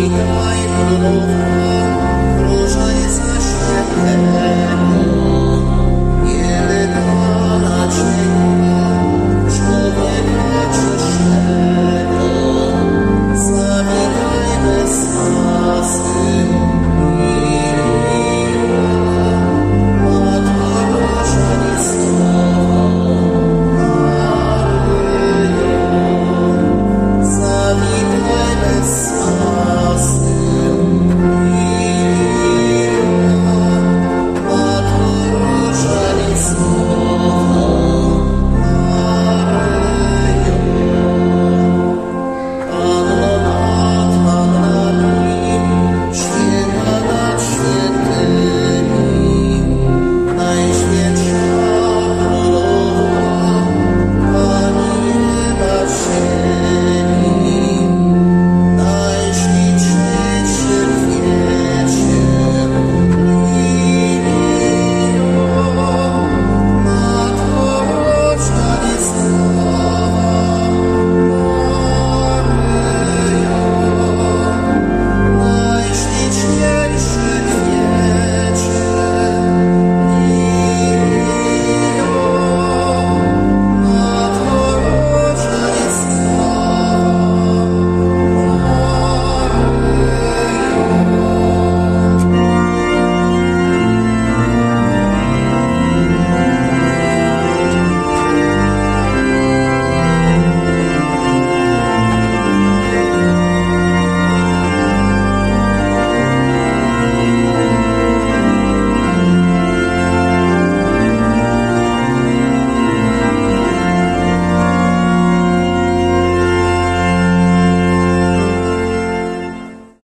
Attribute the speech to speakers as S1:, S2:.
S1: Піднімає подолог, продовжається ще.